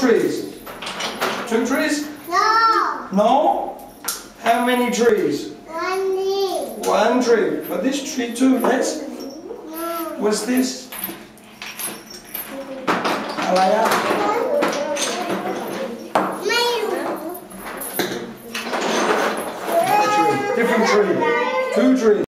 trees? Two trees? No. No? How many trees? One tree. One tree. But this tree too, yes? No. What's this? Alaya? Different tree. Two trees.